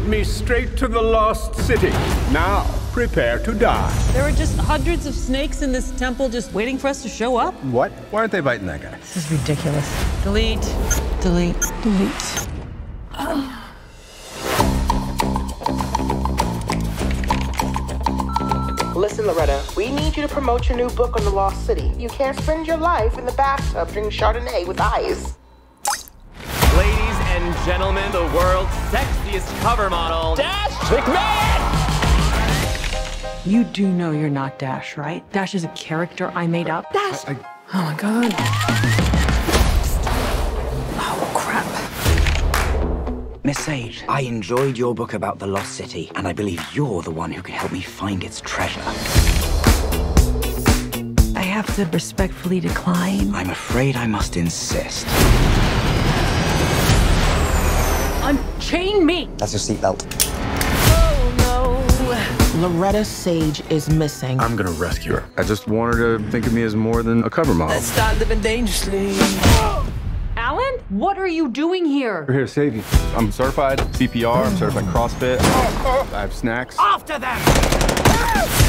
led me straight to the lost city. Now, prepare to die. There are just hundreds of snakes in this temple just waiting for us to show up. What? Why aren't they biting that guy? This is ridiculous. Delete. Delete. Delete. Listen, Loretta, we need you to promote your new book on the Lost City. You can't spend your life in the bathtub drinking Chardonnay with ice. Ladies and gentlemen, the world's sexiest cover model, Dash McMahon! You do know you're not Dash, right? Dash is a character I made up. Dash! I- Oh my god. Oh crap. Miss Sage, I enjoyed your book about the Lost City, and I believe you're the one who can help me find its treasure. I have to respectfully decline. I'm afraid I must insist. Unchain me! That's your seatbelt. Oh, no. Loretta Sage is missing. I'm gonna rescue her. I just want her to think of me as more than a cover model. Start living dangerously. Alan? What are you doing here? We're here to save you. I'm certified CPR, I'm certified CrossFit. I have snacks. After them!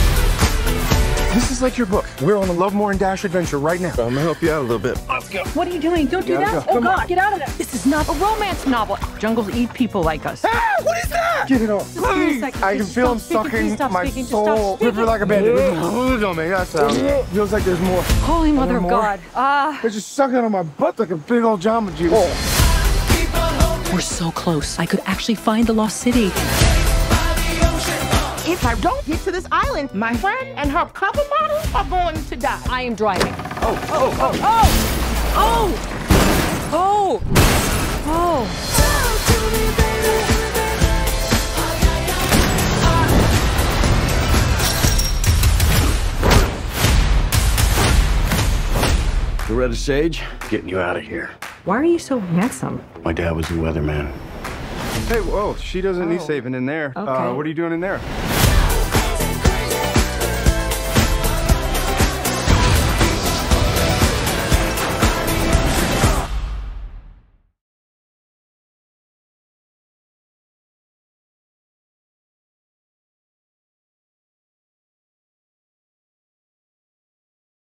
This is like your book. We're on a Lovemore and Dash adventure right now. I'm gonna help you out a little bit. Let's go. What are you doing? Don't do that. go. Oh Come god, get out of there. This is not a romance novel. Jungles eat people like us. Ah, what is that? Get it off. Just give me a second. I can feel him stop speaking. Please sucking my speaking. Soul. speaking. Ripper like a bandit. Don't make that sound. Feels like there's more. Holy mother of? God. Ah. They're just sucking on my butt like a big old Jamba Juice. We're so close. I could actually find the lost city. If I don't get to this island, my friend and her cover model are going to die. I am driving. Oh, oh, oh, oh! Oh! Oh! Loretta Sage, getting you out of here. Why are you so handsome? My dad was a weatherman. Hey, whoa, she doesn't need saving in there. Uh, Okay. what are you doing in there?